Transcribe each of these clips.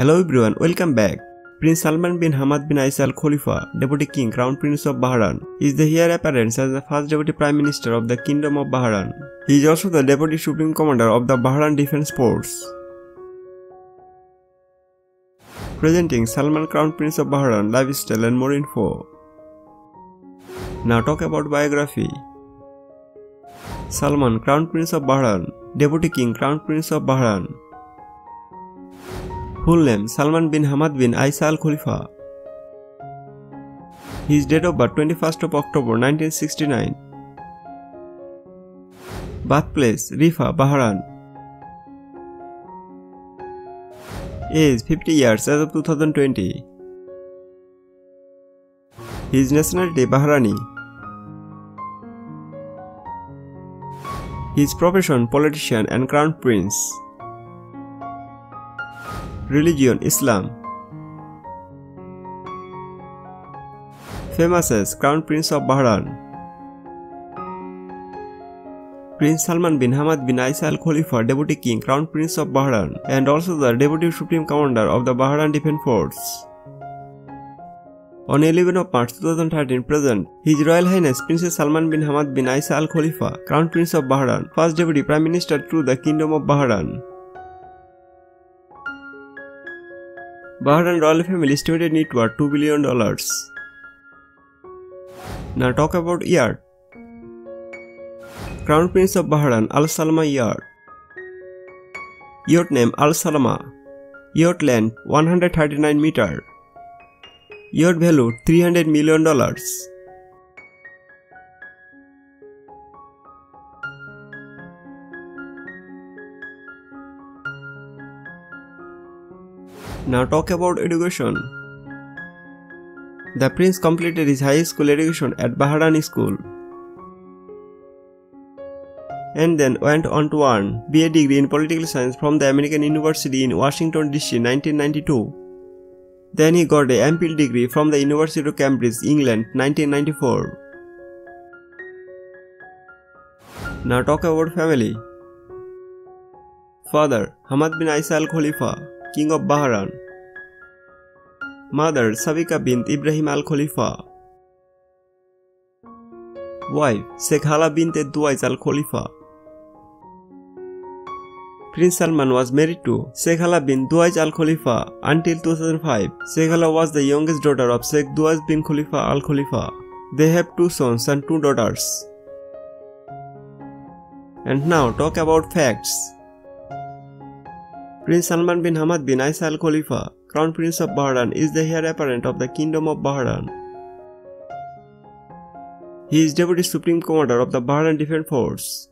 Hello everyone, welcome back. Prince Salman bin Hamad bin Isa Al Khalifa, Deputy King, Crown Prince of Bahrain, is the heir apparent as the first Deputy Prime Minister of the Kingdom of Bahrain. He is also the Deputy Supreme Commander of the Bahrain Defense Force. Presenting Salman Crown Prince of Bahrain lifestyle and more info. Now talk about biography. Salman Crown Prince of Bahrain, Deputy King Crown Prince of Bahrain, Full name Salman bin Hamad bin Isa Al Khalifa. His date of birth 21st of October 1969. Birthplace Rifa, Bahrain. Age 50 years as of 2020. His nationality Bahraini. His profession politician and crown prince. Religion Islam Famous as Crown Prince of Bahrain Prince Salman bin Hamad bin Isa Al Khalifa, Deputy King, Crown Prince of Bahrain, and also the Deputy Supreme Commander of the Bahrain Defense Force. On 11 of March 2013 present, His Royal Highness Princess Salman bin Hamad bin Isa Al Khalifa, Crown Prince of Bahrain, first Deputy Prime Minister to the Kingdom of Bahrain. Bahrain royal family estimated net worth $2 billion. Now talk about yacht. Crown Prince of Bahrain Al Salama yacht. Yacht name Al Salama. Yacht length 139 meter. Yacht value 300 million Now talk about education. The prince completed his high school education at Bahraini School and then went on to earn BA degree in political science from the American University in Washington DC 1992. Then he got a MPhil degree from the University of Cambridge, England 1994. Now talk about family. Father Hamad bin Isa Al Khalifa King of Bahrain. Mother Sabika bint Ibrahim Al Khalifa. Wife Sheikh bint Duais Al Khalifa. Prince Salman was married to Sheikh bin Duais Al Khalifa until 2005. Sheikh was the youngest daughter of Sheikh Duais bin Khalifa Al Khalifa. They have two sons and two daughters. And now talk about facts. Prince Salman bin Hamad bin Isa Al Khalifa, Crown Prince of Bahrain, is the heir apparent of the Kingdom of Bahrain. He is Deputy Supreme Commander of the Bahrain Defense Force.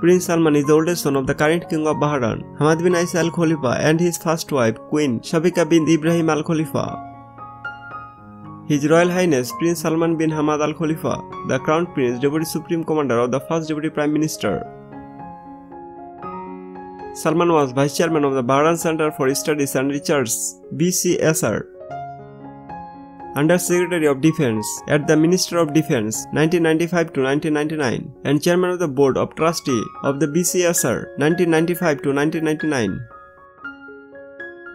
Prince Salman is the oldest son of the current King of Bahrain, Hamad bin Isa Al Khalifa, and his first wife, Queen Sabika bin Ibrahim Al Khalifa. His Royal Highness Prince Salman bin Hamad Al Khalifa, the Crown Prince, Deputy Supreme Commander of the First Deputy Prime Minister, Salman was Vice Chairman of the Bahrain Center for Studies and Research BCSR. Under Secretary of Defense at the Minister of Defense 1995 to 1999 and Chairman of the Board of Trustee of the BCSR 1995 to 1999.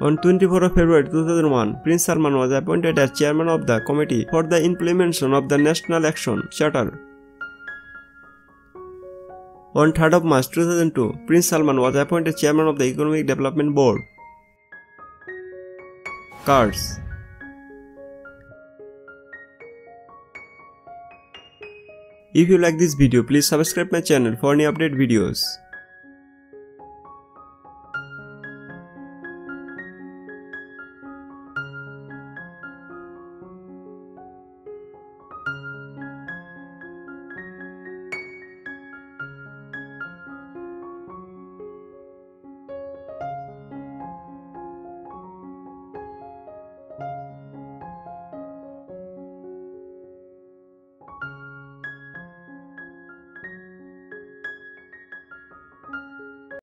On 24 February 2001, Prince Salman was appointed as Chairman of the Committee for the Implementation of the National Action Charter on 3rd of March 2002, Prince Salman was appointed chairman of the Economic Development Board. Cards If you like this video, please subscribe my channel for any update videos.